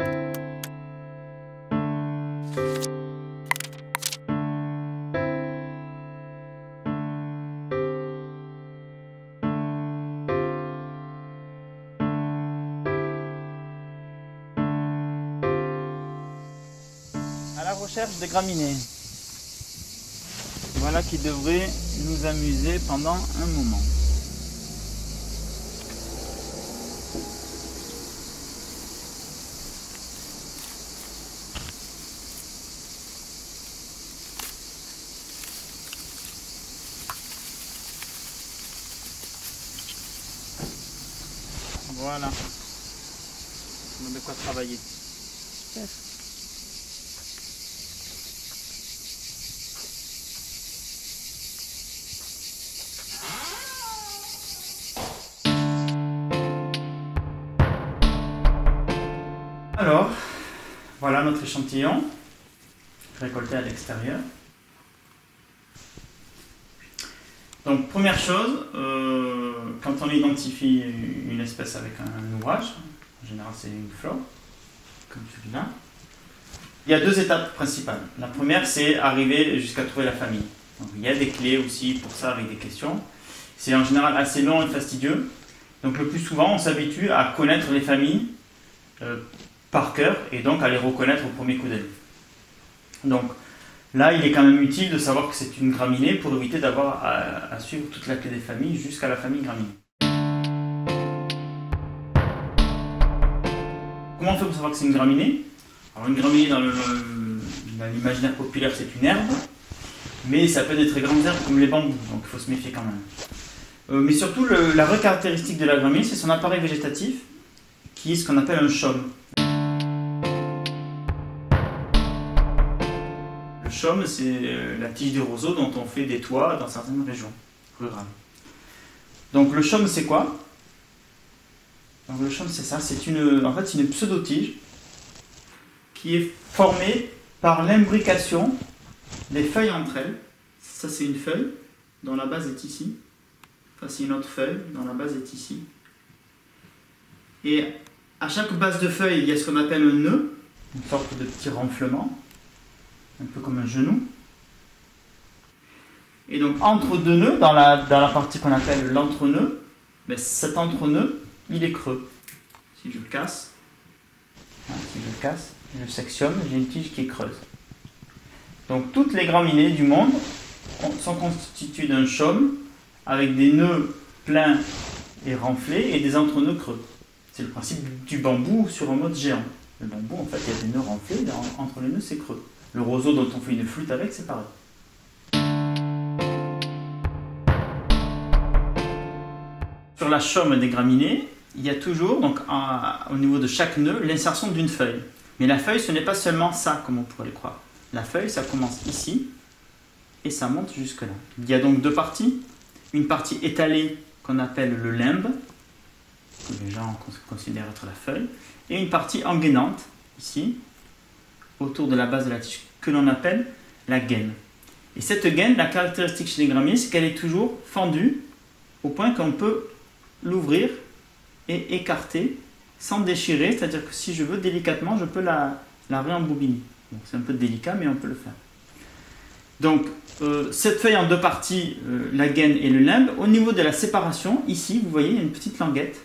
À la recherche des graminées. Voilà qui devrait nous amuser pendant un moment. Alors, voilà notre échantillon récolté à l'extérieur. Donc, première chose, euh, quand on identifie une espèce avec un ouvrage, en général c'est une flore, comme celui-là, il y a deux étapes principales. La première, c'est arriver jusqu'à trouver la famille. Il y a des clés aussi pour ça avec des questions. C'est en général assez long et fastidieux. Donc, le plus souvent, on s'habitue à connaître les familles euh, par cœur et donc à les reconnaître au premier coup d'œil. Donc là, il est quand même utile de savoir que c'est une graminée pour éviter d'avoir à, suivre toute la clé des familles jusqu'à la famille graminée. Comment on fait pour savoir que c'est une graminée? Alors une graminée dans l'imaginaire populaire, c'est une herbe, mais ça peut être des très grandes herbes comme les bambous, donc il faut se méfier quand même. Euh, mais surtout, la vraie caractéristique de la graminée, c'est son appareil végétatif, qui est ce qu'on appelle un chaume. Chaume, c'est euh, la tige des roseaux dont on fait des toits dans certaines régions rurales. Donc le chaume, c'est quoi? Donc le chaume, c'est ça. C'est une, en fait, c'est une pseudo-tige qui est formée par l'imbrication des feuilles entre elles. Ça, c'est une feuille dont la base est ici. Ça, c'est une autre feuille dont la base est ici. Et à chaque base de feuille, il y a ce qu'on appelle un nœud, une sorte de petit renflement, un peu comme un genou. Et donc entre deux nœuds, dans la, dans la partie qu'on appelle l'entre-nœud, ben, cet entre-nœud, il est creux. Si je le casse, si je le casse, je sectionne, j'ai une tige qui est creuse. Donc toutes les graminées du monde ont- sont constituées d'un chaume avec des nœuds pleins et renflés et des entre-nœuds creux. C'est le principe du bambou sur un mode géant. Le bambou, en fait, il y a des nœuds renflés, entre les nœuds, c'est creux. Le roseau dont on fait une flûte avec, c'est pareil. Sur la chaume des graminées, il y a toujours, donc, au niveau de chaque nœud, l'insertion d'une feuille. Mais la feuille, ce n'est pas seulement ça, comme on pourrait le croire. La feuille, ça commence ici, et ça monte jusque là. Il y a donc deux parties. Une partie étalée, qu'on appelle le limbe, que les gens cons- considèrent être la feuille, et une partie engainante, ici, autour de la base de la tige, que l'on appelle la gaine. Et cette gaine, la caractéristique chez les graminées, c'est qu'elle est toujours fendue au point qu'on peut l'ouvrir et écarter sans déchirer, c'est-à-dire que si je veux délicatement, je peux la, la réembobiner. C'est un peu délicat, mais on peut le faire. Donc, euh, cette feuille en deux parties, euh, la gaine et le limbe, au niveau de la séparation, ici, vous voyez, il y a une petite languette.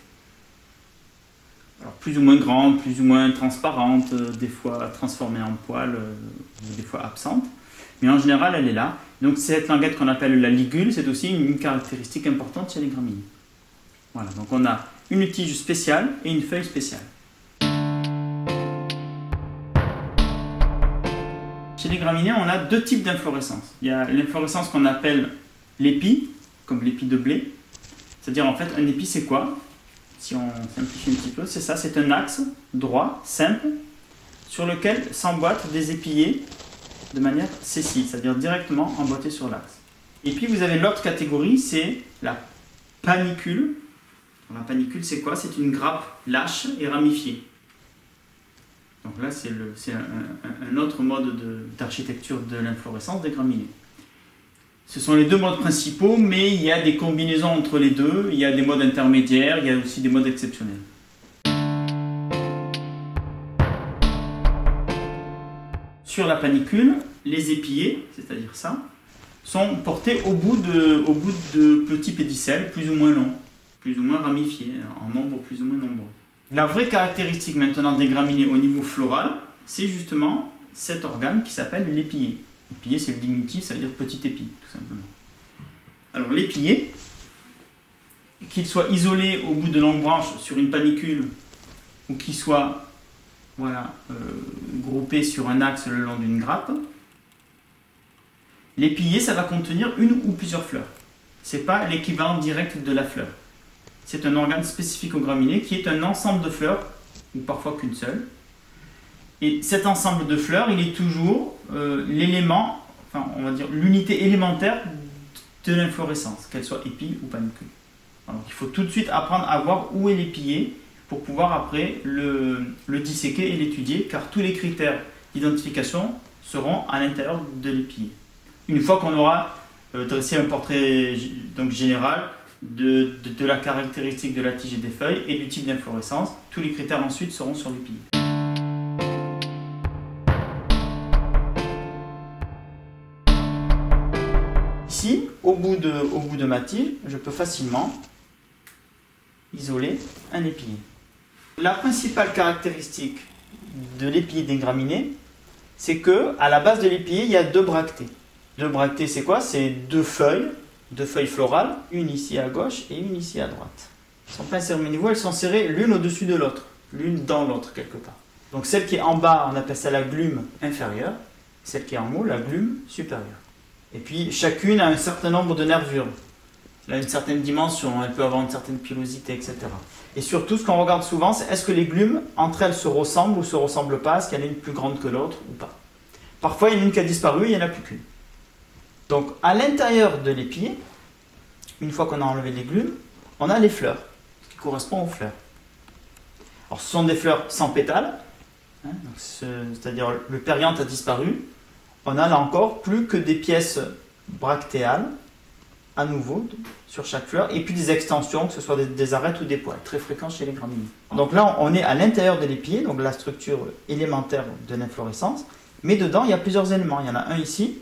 Plus ou moins grande, plus ou moins transparente, euh, des fois transformée en poil, euh, des fois absente. Mais en général, elle est là. Donc, cette languette qu'on appelle la ligule, c'est aussi une, une caractéristique importante chez les graminées. Voilà, donc on a une tige spéciale et une feuille spéciale. Chez les graminées, on a deux types d'inflorescence. Il y a l'inflorescence qu'on appelle l'épi, comme l'épi de blé. C'est-à-dire, en fait, un épi, c'est quoi? Si on simplifie un petit peu, c'est ça, c'est un axe droit, simple, sur lequel s'emboîtent des épillés de manière sessive, c'est-à-dire directement emboîtés sur l'axe. Et puis, vous avez l'autre catégorie, c'est la panicule. La panicule, c'est quoi? C'est une grappe lâche et ramifiée. Donc là, c'est un, autre mode de- d'architecture de l'inflorescence des graminées. Ce sont les deux modes principaux, mais il y a des combinaisons entre les deux, il y a des modes intermédiaires, il y a aussi des modes exceptionnels. Sur la panicule, les épillés, c'est-à-dire ça, sont portés au bout, de, petits pédicelles plus ou moins longs, plus ou moins ramifiés, en nombre plus ou moins nombreux. La vraie caractéristique maintenant des graminées au niveau floral, c'est justement cet organe qui s'appelle l'épillé. L'épillé, c'est le diminutif, ça veut dire petit épi, tout simplement. Alors l'épillé, qu'il soit isolé au bout de longues branches sur une panicule ou qu'il soit voilà, euh, groupé sur un axe le long d'une grappe, l'épillé, ça va contenir une ou plusieurs fleurs. Ce n'est pas l'équivalent direct de la fleur. C'est un organe spécifique aux graminées qui est un ensemble de fleurs, ou parfois qu'une seule. Et cet ensemble de fleurs, il est toujours euh, l'élément, enfin on va dire l'unité élémentaire de l'inflorescence, qu'elle soit épi ou panicule. Il faut tout de suite apprendre à voir où est l'épillé pour pouvoir après le, le disséquer et l'étudier, car tous les critères d'identification seront à l'intérieur de l'épillé. Une fois qu'on aura euh, dressé un portrait donc, général de, de, de, la caractéristique de la tige et des feuilles et du type d'inflorescence, tous les critères ensuite seront sur l'épillé. Au bout, de, au bout de ma tige, je peux facilement isoler un épillé. La principale caractéristique de l'épillé des graminées, c'est que à la base de l'épillé, il y a deux bractées. Deux bractées, c'est quoi? C'est deux feuilles, deux feuilles florales, une ici à gauche et une ici à droite. Elles sont au niveau, elles sont serrées l'une au-dessus de l'autre, l'une dans l'autre quelque part. Donc celle qui est en bas, on appelle ça la glume inférieure, celle qui est en haut, la glume supérieure. Et puis chacune a un certain nombre de nervures. Elle a une certaine dimension, elle peut avoir une certaine pilosité, etc. Et surtout, ce qu'on regarde souvent, c'est est-ce que les glumes, entre elles, se ressemblent ou se ressemblent pas? Est-ce qu'il y en a une plus grande que l'autre ou pas? Parfois, il y en a une qui a disparu, il n'y en a plus qu'une. Donc, à l'intérieur de l'épier, une fois qu'on a enlevé les glumes, on a les fleurs, ce qui correspond aux fleurs. Alors, ce sont des fleurs sans pétales, hein, c'est-à-dire le périanthe a disparu. On a là encore plus que des pièces bractéales, à nouveau sur chaque fleur, et puis des extensions, que ce soit des, arêtes ou des poils, très fréquents chez les graminées. Donc là, on est à l'intérieur de l'épier, donc la structure élémentaire de l'inflorescence, mais dedans, il y a plusieurs éléments. Il y en a un ici,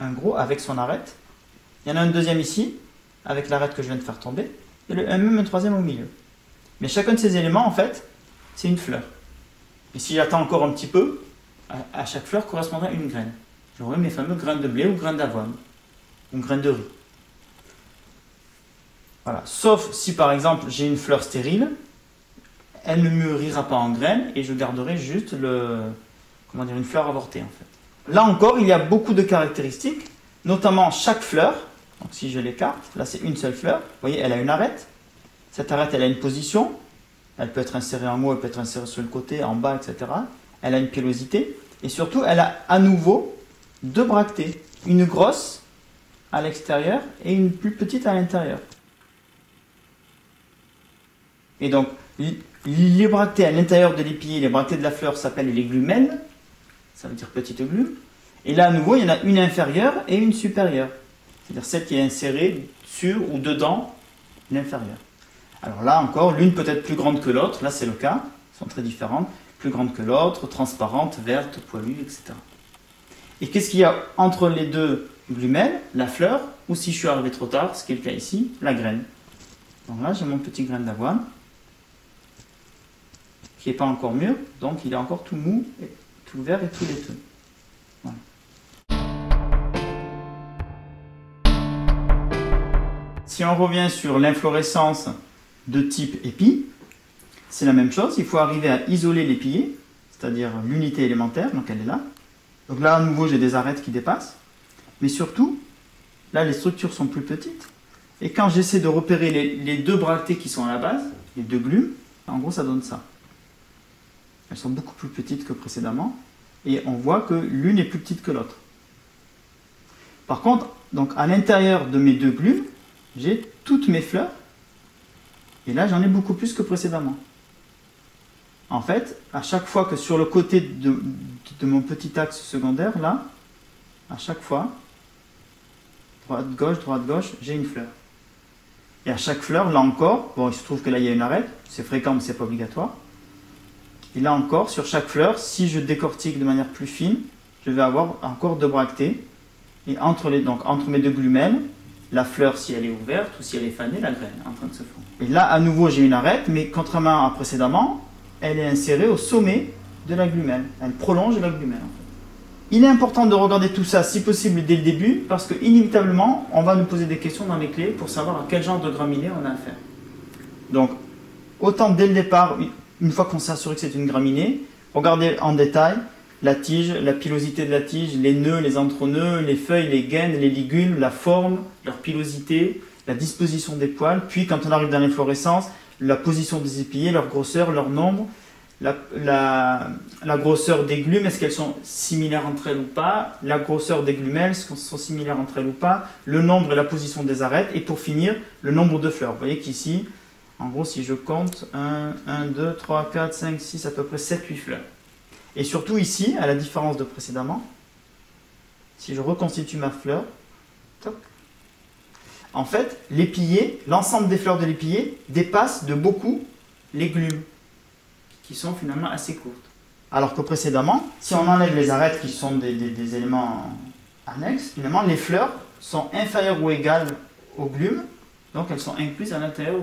un gros avec son arête. Il y en a un deuxième ici, avec l'arête que je viens de faire tomber, et le, même un troisième au milieu. Mais chacun de ces éléments, en fait, c'est une fleur. Et si j'attends encore un petit peu, à, à chaque fleur correspondra une graine. J'aurai mes fameux graines de blé ou graines d'avoine, ou graines de riz. Voilà. Sauf si par exemple j'ai une fleur stérile, elle ne mûrira pas en graines et je garderai juste le, comment dire, une fleur avortée en fait. Là encore, il y a beaucoup de caractéristiques, notamment chaque fleur. Donc si je l'écarte, là c'est une seule fleur. Vous voyez, elle a une arête. Cette arête, elle a une position. Elle peut être insérée en haut, elle peut être insérée sur le côté, en bas, etc. Elle a une pilosité. Et surtout, elle a à nouveau deux bractées. Une grosse à l'extérieur et une plus petite à l'intérieur. Et donc, les bractées à l'intérieur de l'épier, les bractées de la fleur s'appellent les glumelles, ça veut dire petite glume. Et là, à nouveau, il y en a une inférieure et une supérieure. C'est-à-dire celle qui est insérée sur ou dedans l'inférieure. Alors là encore, l'une peut être plus grande que l'autre, là c'est le cas, elles sont très différentes, plus grande que l'autre, transparente, verte, poilue, etc. Et qu'est-ce qu'il y a entre les deux glumelles La fleur, ou si je suis arrivé trop tard, ce qui est le cas ici, la graine. Donc là, j'ai mon petit grain d'avoine qui n'est pas encore mûr, donc il est encore tout mou, tout vert et tout laiteux. Voilà. Si on revient sur l'inflorescence de type épi, c'est la même chose, il faut arriver à isoler l'épillé, c'est-à-dire l'unité élémentaire, donc elle est là. Donc là, à nouveau, j'ai des arêtes qui dépassent, mais surtout, là, les structures sont plus petites, et quand j'essaie de repérer les, les deux bractées qui sont à la base, les deux glumes, en gros, ça donne ça. Elles sont beaucoup plus petites que précédemment. Et on voit que l'une est plus petite que l'autre. Par contre, donc à l'intérieur de mes deux glumes, j'ai toutes mes fleurs. Et là, j'en ai beaucoup plus que précédemment. En fait, à chaque fois que sur le côté de, mon petit axe secondaire, là, à chaque fois, droite-gauche, droite-gauche, j'ai une fleur. Et à chaque fleur, là encore, bon, il se trouve que là, il y a une arête, c'est fréquent, mais c'est pas obligatoire Et là encore, sur chaque fleur, si je décortique de manière plus fine, je vais avoir encore deux bractées. Et entre, les, donc, entre mes deux glumelles, la fleur, si elle est ouverte ou si elle est fanée, la graine en train de se former. Et là, à nouveau, j'ai une arête, mais contrairement à précédemment, elle est insérée au sommet de la glumelle. Elle prolonge la glumelle. Il est important de regarder tout ça, si possible, dès le début, parce que inévitablement, on va nous poser des questions dans les clés pour savoir à quel genre de graminée on a affaire. Donc, autant dès le départ, une fois qu'on s'est assuré que c'est une graminée, regardez en détail la tige, la pilosité de la tige, les nœuds, les entre-nœuds, les feuilles, les gaines, les ligules, la forme, leur pilosité, la disposition des poils, puis quand on arrive dans l'inflorescence, la position des épillets, leur grosseur, leur nombre, la, grosseur des glumes, est-ce qu'elles sont similaires entre elles ou pas, la grosseur des glumelles, est-ce qu'elles sont similaires entre elles ou pas, le nombre et la position des arêtes, et pour finir, le nombre de fleurs. Vous voyez qu'ici, en gros, si je compte, 1, 1, 2, 3, 4, 5, 6, à peu près 7, 8 fleurs. Et surtout ici, à la différence de précédemment, si je reconstitue ma fleur, en fait, l'épillé, l'ensemble des fleurs de l'épillé dépasse de beaucoup les glumes, qui sont finalement assez courtes. Alors que précédemment, si on enlève les arêtes qui sont des, éléments annexes, finalement les fleurs sont inférieures ou égales aux glumes, donc elles sont incluses à l'intérieur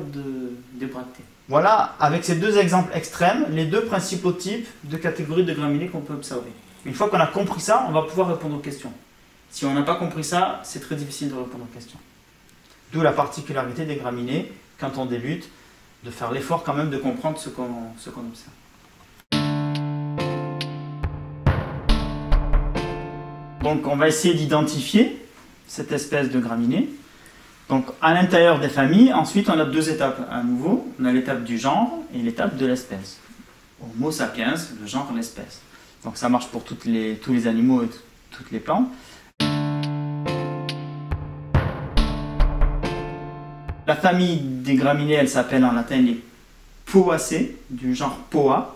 des bractées. Voilà, avec ces deux exemples extrêmes, les deux principaux types de catégories de graminées qu'on peut observer. Une fois qu'on a compris ça, on va pouvoir répondre aux questions. Si on n'a pas compris ça, c'est très difficile de répondre aux questions. D'où la particularité des graminées, quand on débute, de faire l'effort quand même de comprendre ce qu'on observe. Donc on va essayer d'identifier cette espèce de graminée. Donc à l'intérieur des familles, ensuite on a deux étapes à nouveau. On a l'étape du genre et l'étape de l'espèce. Homo sapiens, le genre, l'espèce. Donc ça marche pour toutes les, tous les animaux et toutes les plantes. La famille des graminées, elle s'appelle en latin les Poacées, du genre Poa.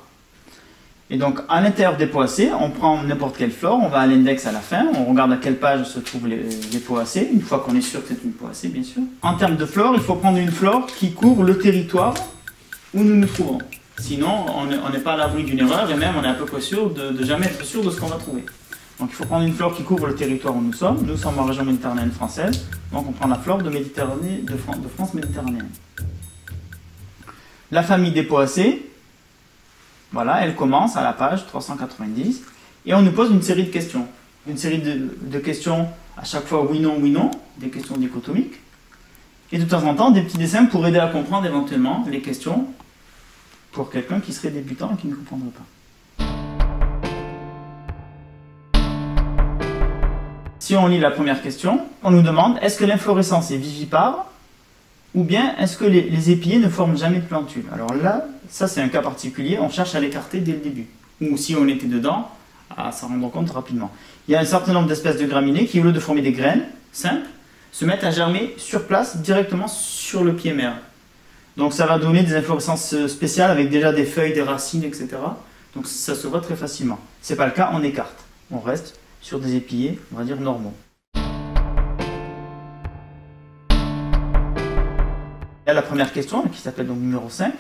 Et donc, à l'intérieur des poacées, on prend n'importe quelle flore, on va à l'index à la fin, on regarde à quelle page se trouvent les, poacées, une fois qu'on est sûr que c'est une poacée, bien sûr. En termes de flore, il faut prendre une flore qui couvre le territoire où nous nous trouvons. Sinon, on n'est pas à l'abri d'une erreur et même on est à peu près sûr de, de jamais être sûr de ce qu'on va trouver. Donc il faut prendre une flore qui couvre le territoire où nous sommes. Nous sommes en région méditerranéenne française, donc on prend la flore de, Méditerranée, de, France, de méditerranéenne. La famille des poacées, voilà, elle commence à la page 390 et on nous pose une série de questions. Une série de, questions à chaque fois oui, non, oui, non, des questions dichotomiques. Et de temps en temps, des petits dessins pour aider à comprendre éventuellement les questions pour quelqu'un qui serait débutant et qui ne comprendrait pas. Si on lit la première question, on nous demande est-ce que l'inflorescence est vivipare ou bien est-ce que les, épillets ne forment jamais de plantules? Alors là, ça c'est un cas particulier, on cherche à l'écarter dès le début. Ou si on était dedans, à s'en rendre compte rapidement. Il y a un certain nombre d'espèces de graminées qui, au lieu de former des graines simples, se mettent à germer sur place, directement sur le pied mère. Donc ça va donner des inflorescences spéciales avec déjà des feuilles, des racines, etc. Donc ça se voit très facilement. Ce n'est pas le cas, on écarte. On reste sur des épillets, on va dire, normaux. Il y a la première question, qui s'appelle donc numéro 5.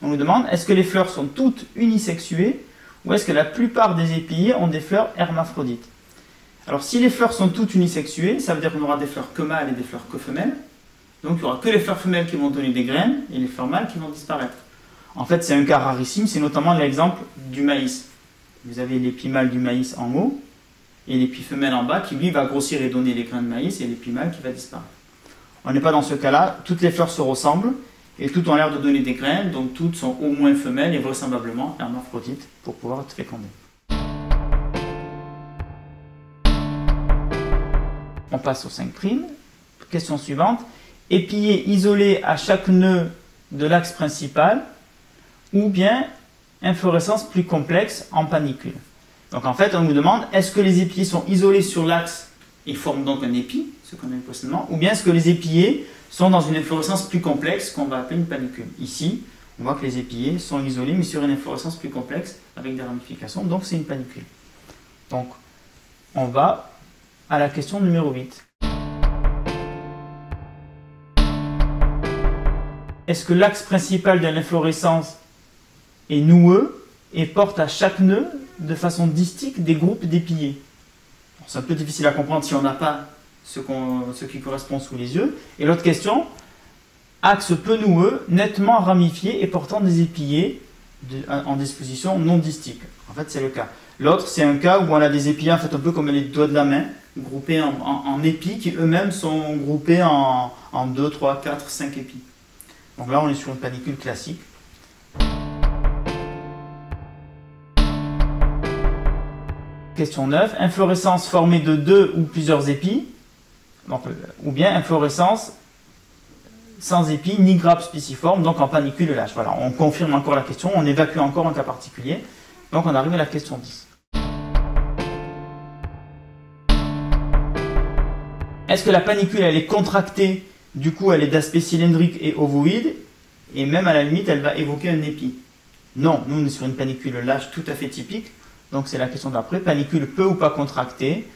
On nous demande est-ce que les fleurs sont toutes unisexuées ou est-ce que la plupart des épillets ont des fleurs hermaphrodites? Alors si les fleurs sont toutes unisexuées, ça veut dire qu'on aura des fleurs que mâles et des fleurs que femelles. Donc il n'y aura que les fleurs femelles qui vont donner des graines et les fleurs mâles qui vont disparaître. En fait, c'est un cas rarissime, c'est notamment l'exemple du maïs. Vous avez l'épi mâle du maïs en haut et l'épi femelle en bas qui lui va grossir et donner les grains de maïs et l'épi mâle qui va disparaître. On n'est pas dans ce cas-là. Toutes les fleurs se ressemblent et toutes ont l'air de donner des graines, donc toutes sont au moins femelles et vraisemblablement hermaphrodites pour pouvoir être fécondées. On passe au 5'. Question suivante. Épillé isolé à chaque nœud de l'axe principal ou bien inflorescence plus complexe en panicule. Donc en fait, on nous demande est-ce que les épillés sont isolés sur l'axe et forment donc un épi ce qu'on a vu précédemment, ou bien est-ce que les épillés sont dans une inflorescence plus complexe qu'on va appeler une panicule? Ici, on voit que les épillés sont isolés, mais sur une inflorescence plus complexe avec des ramifications, donc c'est une panicule. Donc, on va à la question numéro 8. Est-ce que l'axe principal de l'inflorescence est noueux et porte à chaque nœud de façon distinct des groupes d'épillés. C'est un peu difficile à comprendre si on n'a pas ce, qui correspond sous les yeux. Et l'autre question, axe peu noueux, nettement ramifié et portant des épillés en disposition non distincte. En fait, c'est le cas. L'autre, c'est un cas où on a des épillés en fait un peu comme les doigts de la main, groupés en, épis qui eux-mêmes sont groupés en, en 2, 3, 4, 5 épis. Donc là, on est sur une panicule classique. Question 9. Inflorescence formée de deux ou plusieurs épis. Euh, ou bien inflorescence sans épis ni grappe spiciforme, donc en panicule lâche. Voilà, on confirme encore la question, on évacue encore un cas particulier. Donc on arrive à la question 10. Est-ce que la panicule, elle est contractée, du coup elle est d'aspect cylindrique et ovoïde, et même à la limite, elle va évoquer un épi? Non, nous on est sur une panicule lâche tout à fait typique, donc c'est la question d'après. Panicule peu ou pas contractée,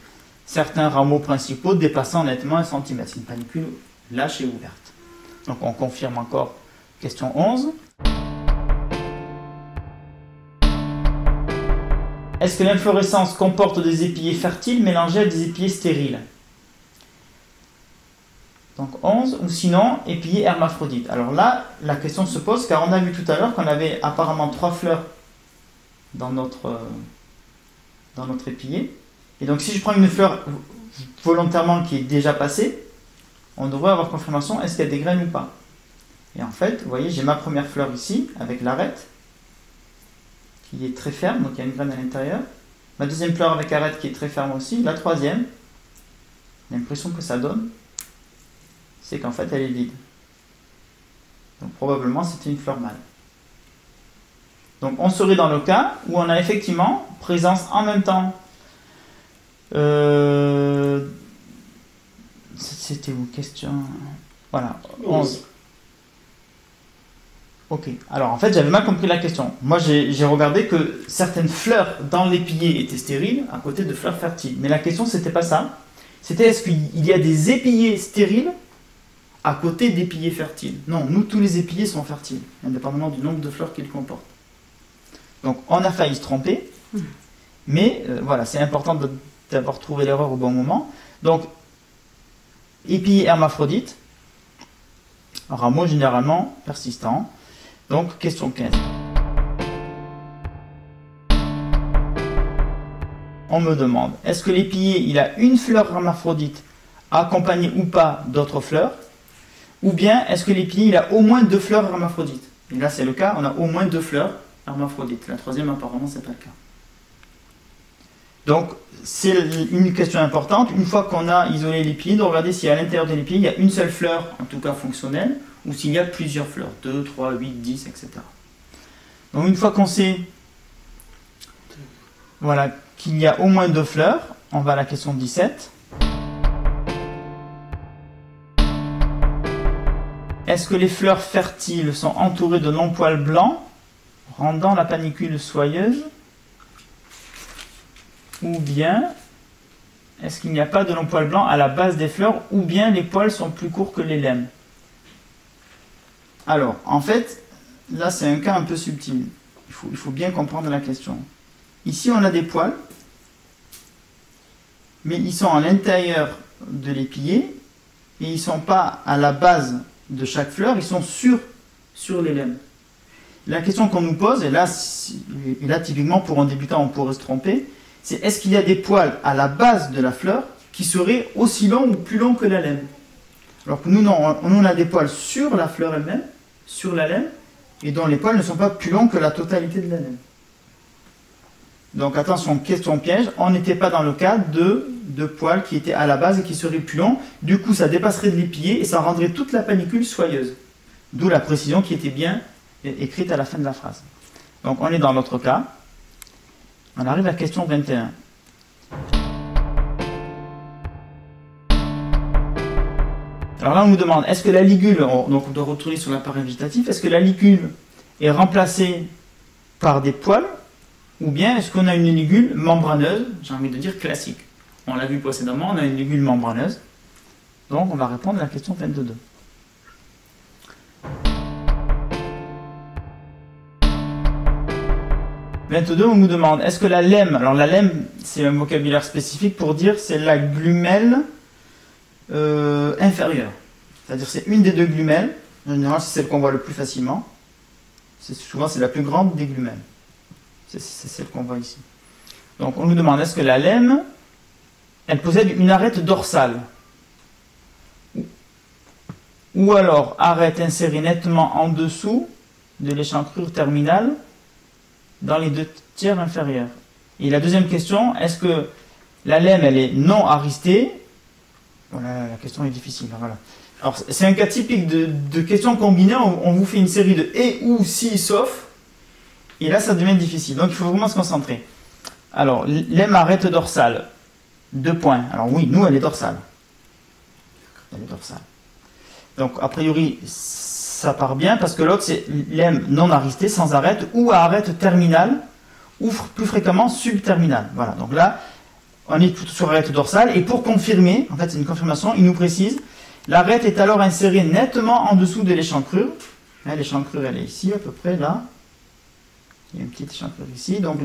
certains rameaux principaux dépassant nettement un centimètre. C'est une panicule lâche et ouverte. Donc on confirme encore question 11. Est-ce que l'inflorescence comporte des épillets fertiles mélangés à des épillets stériles? Donc 11, ou sinon épillets hermaphrodites. Alors là, la question se pose car on a vu tout à l'heure qu'on avait apparemment trois fleurs dans notre, dans notre épillé. Et donc si je prends une fleur volontairement qui est déjà passée, on devrait avoir confirmation est-ce qu'il y a des graines ou pas. Et en fait, vous voyez, j'ai ma première fleur ici avec l'arête qui est très ferme, donc il y a une graine à l'intérieur. Ma deuxième fleur avec arête qui est très ferme aussi. La troisième, l'impression que ça donne, c'est qu'en fait elle est vide. Donc probablement c'était une fleur mâle. Donc on serait dans le cas où on a effectivement présence en même temps. Euh, c'était où question Voilà. 11. Ok. Alors en fait, j'avais mal compris la question. Moi, j'ai regardé que certaines fleurs dans l'épillé étaient stériles à côté de fleurs fertiles. Mais la question, c'était pas ça. C'était est-ce qu'il y a des épillés stériles à côté d'épillés fertiles? Non, nous, tous les épillés sont fertiles, indépendamment du nombre de fleurs qu'ils comportent. Donc, on a failli se tromper. Mais euh, voilà, c'est important d'avoir trouvé l'erreur au bon moment. Donc, épillé hermaphrodite, rameau généralement persistant. Donc, question 15. On me demande, est-ce que l'épillé, il a une fleur hermaphrodite accompagnée ou pas d'autres fleurs? Ou bien, est-ce que l'épillé, il a au moins deux fleurs hermaphrodites? Et là, c'est le cas, on a au moins deux fleurs hermaphrodites. La troisième, apparemment, c'est pas le cas. Donc, c'est une question importante. Une fois qu'on a isolé l'épillé, de regarder si à l'intérieur de l'épillé, il y a une seule fleur, en tout cas fonctionnelle, ou s'il y a plusieurs fleurs, 2, 3, 8, 10, etc. Donc une fois qu'on sait voilà, qu'il y a au moins deux fleurs, on va à la question 17. Est-ce que les fleurs fertiles sont entourées de longs poils blancs, rendant la panicule soyeuse Ou bien, est-ce qu'il n'y a pas de longs poils blancs à la base des fleurs, ou bien les poils sont plus courts que les lemmes alors, en fait, là, c'est un cas un peu subtil. Il faut, bien comprendre la question. Ici, on a des poils, mais ils sont à l'intérieur de l'épillé et ils ne sont pas à la base de chaque fleur, ils sont sur, sur les lemmes. La question qu'on nous pose, et là, et là typiquement pour un débutant on pourrait se tromper, c'est est-ce qu'il y a des poils à la base de la fleur qui seraient aussi longs ou plus longs que la laine? Alors que nous, non, on, a des poils sur la fleur elle-même, sur la laine et dont les poils ne sont pas plus longs que la totalité de la laine. Donc attention, question piège, on n'était pas dans le cas de, de poils qui étaient à la base et qui seraient plus longs. Du coup, ça dépasserait de l'épier et ça rendrait toute la panicule soyeuse. D'où la précision qui était bien écrite à la fin de la phrase. Donc on est dans l'autre cas. On arrive à la question 21. Alors là, on nous demande, est-ce que la ligule, donc on doit retourner sur l'appareil végétatif, est-ce que la ligule est remplacée par des poils ou bien est-ce qu'on a une ligule membraneuse, j'ai envie de dire classique On l'a vu précédemment, on a une ligule membraneuse. Donc on va répondre à la question 22. 22, on nous demande est-ce que la lemme, alors la lemme, c'est un vocabulaire spécifique pour dire c'est la glumelle euh, inférieure. C'est-à-dire c'est une des deux glumelles. En général, c'est celle qu'on voit le plus facilement. Souvent, c'est la plus grande des glumelles. C'est celle qu'on voit ici. Donc, on nous demande est-ce que la lemme, elle possède une arête dorsale? Ou alors arête insérée nettement en dessous de l'échancrure terminale dans les deux tiers inférieurs. Et la deuxième question, est-ce que la lemme, elle est non aristée? Voilà, la question est difficile. Voilà. Alors, c'est un cas typique de, de questions combinées. On, vous fait une série de et, ou, si, sauf. Et là, ça devient difficile. Donc, il faut vraiment se concentrer. Alors, lemme arête dorsale. Deux points. Alors, oui, nous, elle est dorsale. Elle est dorsale. Donc, a priori, ça part bien parce que l'autre, c'est lemme non aristée, sans arête, ou à arête terminale, ou plus fréquemment subterminale. Voilà. Donc là, on est sur arête dorsale. Et pour confirmer, en fait, c'est une confirmation, il nous précise L'arête est alors insérée nettement en dessous de l'échancrure. L'échancrure, elle est ici, à peu près là. Il y a une petite échancrure ici. Donc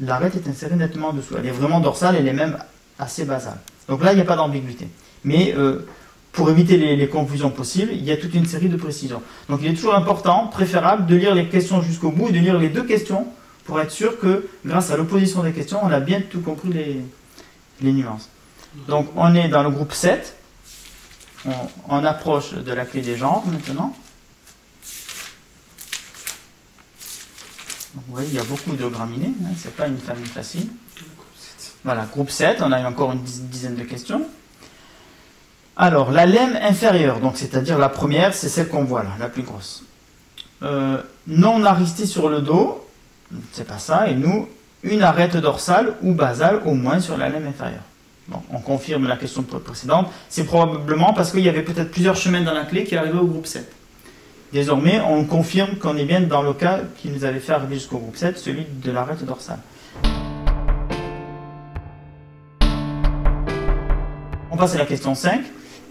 l'arête est insérée nettement en dessous. Elle est vraiment dorsale, elle est même assez basale. Donc là, il n'y a pas d'ambiguïté. Mais euh, pour éviter les, confusions possibles, il y a toute une série de précisions. Donc il est toujours important, préférable, de lire les questions jusqu'au bout et de lire les deux questions pour être sûr que, grâce à l'opposition des questions, on a bien tout compris les, nuances. Donc on est dans le groupe 7 on, approche de la clé des genres maintenant. vous voyez, il y a beaucoup de graminées, hein, ce n'est pas une famille facile. Voilà, groupe 7, on a encore une dizaine de questions. Alors, la lemme inférieure, donc c'est-à-dire la première, c'est celle qu'on voit là, la plus grosse. Euh, non aristée sur le dos, c'est pas ça, et nous, une arête dorsale ou basale au moins sur la lemme inférieure on confirme la question précédente. C'est probablement parce qu'il y avait peut-être plusieurs chemins dans la clé qui arrivaient au groupe 7. Désormais, on confirme qu'on est bien dans le cas qui nous avait fait arriver jusqu'au groupe 7, celui de l'arête dorsale. On passe à la question 5.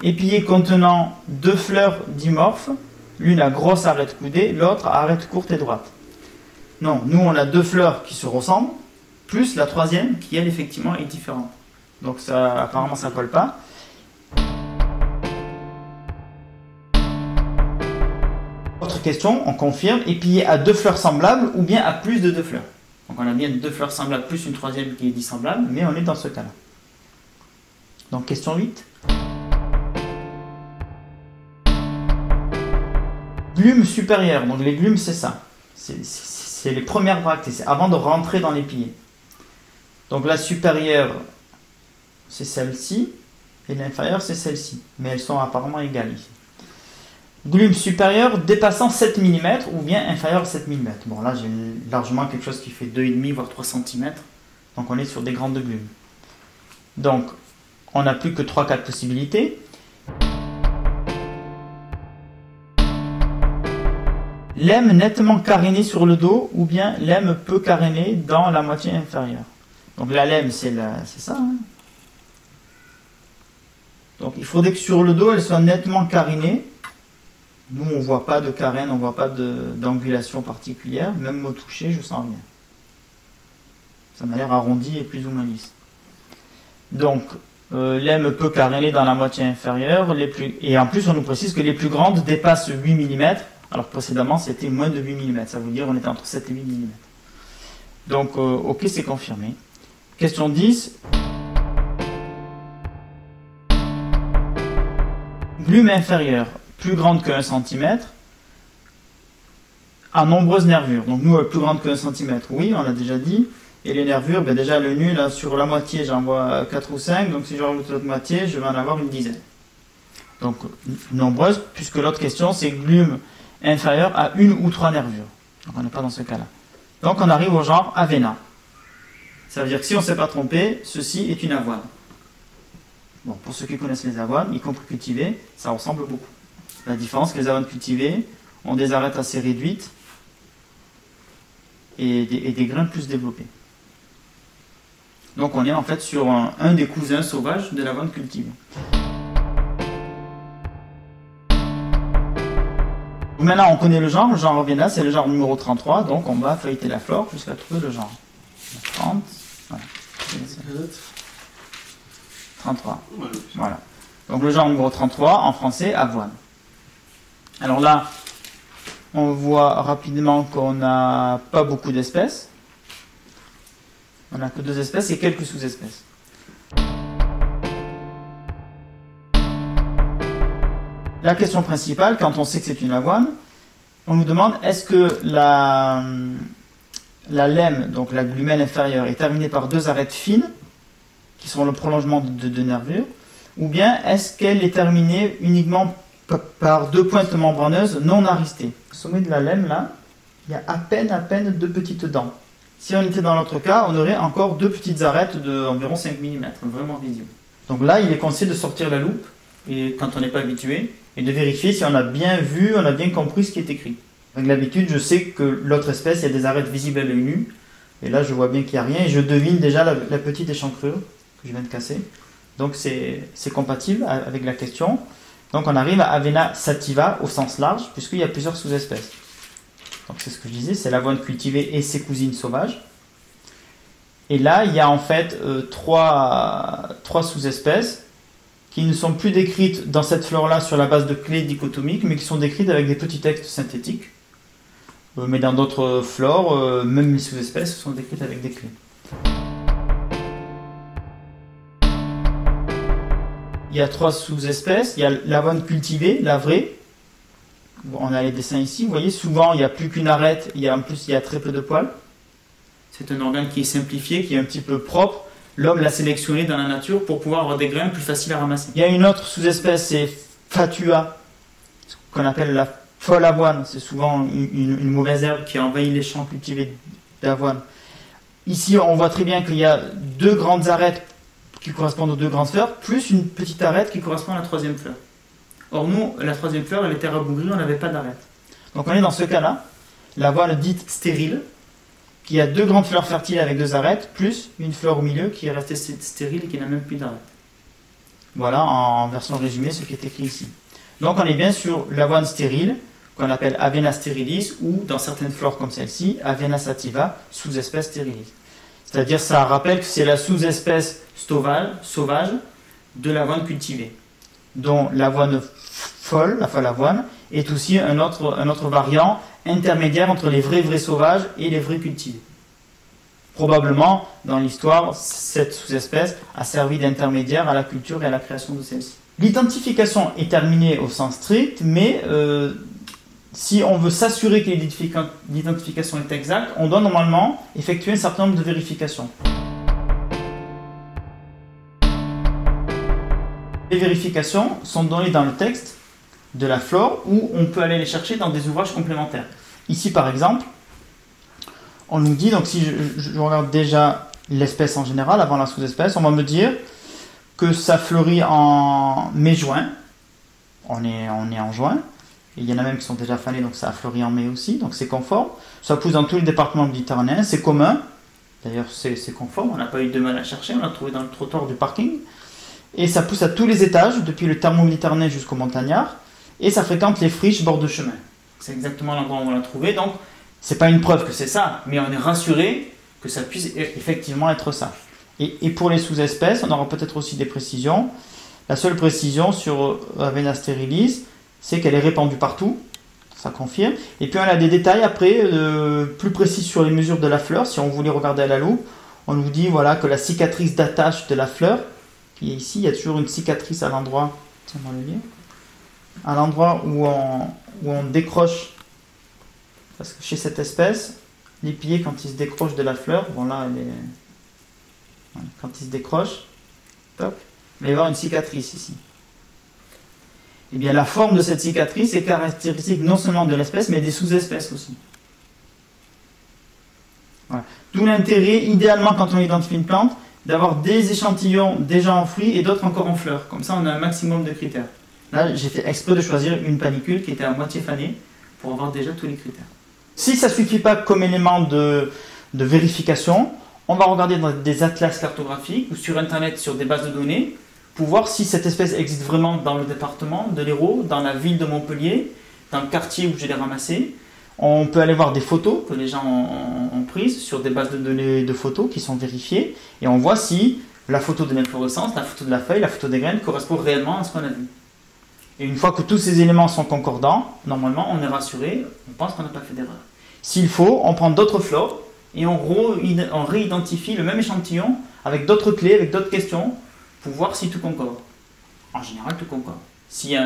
Épillé contenant deux fleurs dimorphes, l'une à grosse arête coudée, l'autre à arête courte et droite. Non, nous on a deux fleurs qui se ressemblent, plus la troisième qui elle effectivement est différente. Donc ça, apparemment ça colle pas. Autre question, on confirme, épillé à deux fleurs semblables ou bien à plus de deux fleurs? Donc on a bien deux fleurs semblables plus une troisième qui est dissemblable, mais on est dans ce cas-là. Donc question 8. Glume supérieure, donc les glumes c'est ça. C'est les premières bractées, c'est avant de rentrer dans l'épillé. Donc la supérieure, c'est celle-ci, et l'inférieure, c'est celle-ci. Mais elles sont apparemment égales ici. Glume supérieure dépassant 7 mm ou bien inférieure à 7 mm. Bon, là, j'ai largement quelque chose qui fait 2,5 voire 3 cm. Donc, on est sur des grandes glumes. Donc, on n'a plus que 3-4 possibilités. L'aime nettement carénée sur le dos ou bien l'aime peu carénée dans la moitié inférieure. Donc la lemme, c'est ça. Hein donc il faudrait que sur le dos, elle soit nettement carinée. Nous, on ne voit pas de carène, on ne voit pas d'angulation particulière. Même au toucher, je sens rien. Ça m'a l'air arrondi et plus ou moins lisse. Donc, euh, l'aime peu carénée dans la moitié inférieure. Et en plus, on nous précise que les plus grandes dépassent 8 mm. Alors précédemment, c'était moins de 8 mm. Ça veut dire qu'on était entre 7 et 8 mm. Donc, euh, ok, c'est confirmé. Question 10. Glume inférieure, plus grande que 1 cm, à nombreuses nervures. Donc nous, plus grande que 1 cm, oui, on l'a déjà dit. Et les nervures, ben déjà le nu, là, sur la moitié, j'en vois 4 ou 5. Donc si je rajoute l'autre moitié, je vais en avoir une dizaine. Donc nombreuses, puisque l'autre question, c'est glume inférieure à une ou trois nervures. Donc on n'est pas dans ce cas-là. Donc on arrive au genre Avena. Ça veut dire que si on ne s'est pas trompé, ceci est une avoine. Bon, pour ceux qui connaissent les avoines, y compris cultivées, ça ressemble beaucoup. La différence, que les avoines cultivées ont des arêtes assez réduites et des, grains plus développés. Donc on est en fait sur un, des cousins sauvages de l'avoine cultivée. Maintenant, on connaît le genre. Le genre revient là, c'est le genre numéro 33. Donc, on va feuilleter la flore jusqu'à trouver le genre. 30. Voilà. 33. Voilà. Donc, le genre numéro 33, en français, avoine. Alors là, on voit rapidement qu'on n'a pas beaucoup d'espèces. On n'a que deux espèces et quelques sous-espèces. La question principale, quand on sait que c'est une avoine, on nous demande est-ce que la, la lemme, donc la glumelle inférieure, est terminée par deux arêtes fines, qui sont le prolongement de deux nervures, ou bien est-ce qu'elle est terminée uniquement par deux pointes membraneuses non aristées Au sommet de la lemme, là, il y a à peine, à peine deux petites dents. Si on était dans l'autre cas, on aurait encore deux petites arêtes d'environ 5 mm, vraiment visibles. Donc là, il est conseillé de sortir la loupe, et quand on n'est pas habitué, et de vérifier si on a bien vu, on a bien compris ce qui est écrit. Avec l'habitude, je sais que l'autre espèce, il y a des arêtes visibles à l'œil nu, et là, je vois bien qu'il n'y a rien, et je devine déjà la, petite échancrure que je viens de casser. Donc c'est compatible avec la question. Donc on arrive à Avena sativa au sens large, puisqu'il y a plusieurs sous-espèces. Donc c'est ce que je disais, c'est l'avoine cultivée et ses cousines sauvages. Et là, il y a en fait euh, trois, trois sous-espèces qui ne sont plus décrites dans cette flore-là sur la base de clés dichotomiques, mais qui sont décrites avec des petits textes synthétiques. Euh, mais dans d'autres flores, euh, même les sous-espèces sont décrites avec des clés. Il y a trois sous-espèces. Il y a l'avoine cultivée, la vraie, on a les dessins ici. Vous voyez, souvent, il n'y a plus qu'une arête. Il y a, en plus, il y a très peu de poils. C'est un organe qui est simplifié, qui est un petit peu propre. L'homme l'a sélectionné dans la nature pour pouvoir avoir des graines plus faciles à ramasser. Il y a une autre sous-espèce, c'est Fatua, ce qu'on appelle la folle avoine. C'est souvent une, mauvaise herbe qui envahit les champs cultivés d'avoine. Ici, on voit très bien qu'il y a deux grandes arêtes qui correspondent aux deux grandes fleurs, plus une petite arête qui correspond à la troisième fleur. Or, nous, la troisième fleur, elle était rabougrie, on n'avait pas d'arête. Donc, on est dans ce cas-là, la voile dite stérile, qui a deux grandes fleurs fertiles avec deux arêtes, plus une fleur au milieu qui est restée stérile et qui n'a même plus d'arête. Voilà, en version résumée, ce qui est écrit ici. Donc, on est bien sur l'avoine stérile, qu'on appelle Avena sterilis, ou dans certaines fleurs comme celle-ci, Avena sativa, sous-espèce stérilis. C'est-à-dire, ça rappelle que c'est la sous-espèce sauvage de l'avoine cultivée, dont l'avoine folle, la folle avoine, est aussi un autre, un autre variant intermédiaire entre les vrais vrais sauvages et les vrais cultivés. Probablement, dans l'histoire, cette sous-espèce a servi d'intermédiaire à la culture et à la création de celle-ci. L'identification est terminée au sens strict, mais euh, si on veut s'assurer que l'identification est exacte, on doit normalement effectuer un certain nombre de vérifications. Les vérifications sont données dans le texte de la flore ou on peut aller les chercher dans des ouvrages complémentaires. Ici par exemple, on nous dit, donc si je, regarde déjà l'espèce en général avant la sous-espèce, on va me dire que ça fleurit en mai-juin. On est, on est en juin. il y en a même qui sont déjà fanés, donc ça a fleuri en mai aussi, donc c'est conforme. Ça pousse dans tous les départements méditerranéens, c'est commun. D'ailleurs, c'est conforme, on n'a pas eu de mal à chercher, on l'a trouvé dans le trottoir du parking. Et ça pousse à tous les étages, depuis le thermo-méditerranéen jusqu'au montagnard. Et ça fréquente les friches bord de chemin. C'est exactement l'endroit où on l'a trouvé. Donc, c'est pas une preuve que c'est ça, mais on est rassuré que ça puisse e-, effectivement être ça. Et, pour les sous-espèces, on aura peut-être aussi des précisions. La seule précision sur euh, Avena sterilis, c'est qu'elle est répandue partout. Ça confirme. Et puis on a des détails après, euh, plus précis sur les mesures de la fleur. Si on voulait regarder à la loupe, on nous dit voilà, que la cicatrice d'attache de la fleur ici, il y a toujours une cicatrice à l'endroit, à l'endroit où on, où on décroche, parce que chez cette espèce, les pieds, quand ils se décrochent de la fleur, bon là, quand ils se décrochent, top, il va y avoir une cicatrice ici. Eh bien, la forme de cette cicatrice est caractéristique non seulement de l'espèce, mais des sous-espèces aussi. D'où l'intérêt, idéalement, quand on identifie une plante, d'avoir des échantillons déjà en fruits et d'autres encore en fleurs. Comme ça, on a un maximum de critères. Là, j'ai fait exprès de choisir une panicule qui était à moitié fanée pour avoir déjà tous les critères. Si ça ne suffit pas comme élément de, vérification, on va regarder dans des atlas cartographiques ou sur Internet sur des bases de données pour voir si cette espèce existe vraiment dans le département de l'Hérault, dans la ville de Montpellier, dans le quartier où je l'ai ramassé. On peut aller voir des photos que les gens ont, ont prises sur des bases de données de photos qui sont vérifiées et on voit si la photo de l'inflorescence, la photo de la feuille, la photo des graines correspond réellement à ce qu'on a vu. Et une fois que tous ces éléments sont concordants, normalement on est rassuré, on pense qu'on n'a pas fait d'erreur. S'il faut, on prend d'autres flores et on, réidentifie le même échantillon avec d'autres clés, avec d'autres questions, pour voir si tout concorde. En général, tout concorde. S'il y a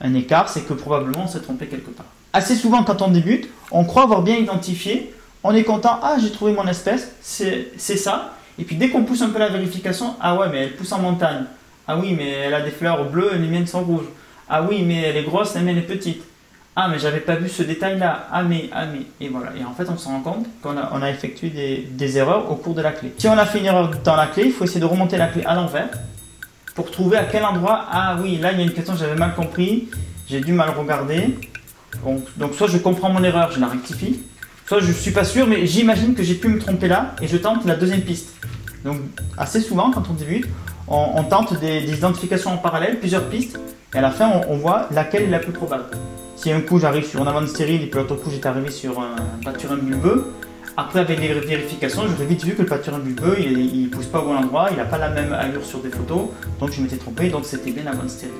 un écart, c'est que probablement on s'est trompé quelque part. Assez souvent, quand on débute, on croit avoir bien identifié, on est content, ah j'ai trouvé mon espèce, c'est ça. Et puis dès qu'on pousse un peu la vérification, ah ouais, mais elle pousse en montagne. Ah oui, mais elle a des fleurs bleues, les miennes sont rouges. Ah oui, mais elle est grosse, la mienne est petite. Ah, mais j'avais pas vu ce détail-là. Ah, mais, ah, mais. Et voilà. Et en fait, on se rend compte qu'on a, effectué des, erreurs au cours de la clé. Si on a fait une erreur dans la clé, il faut essayer de remonter la clé à l'envers pour trouver à quel endroit. Ah oui, là, il y a une question, j'avais mal compris. J'ai dû mal regarder. Donc, donc, soit je comprends mon erreur, je la rectifie. Soit je suis pas sûr, mais j'imagine que j'ai pu me tromper là et je tente la deuxième piste. Donc, assez souvent, quand on débute, on, tente des, identifications en parallèle, plusieurs pistes, et à la fin, on, voit laquelle est la plus probable. Si un coup j'arrive sur une amande stérile et puis l'autre coup j'étais arrivé sur un pâturin bulbeux, après avec les vérifications, j'aurais vite vu que le pâturin bulbeux il, ne pousse pas au bon endroit, il n'a pas la même allure sur des photos, donc je m'étais trompé, donc c'était bien l'amande stérile.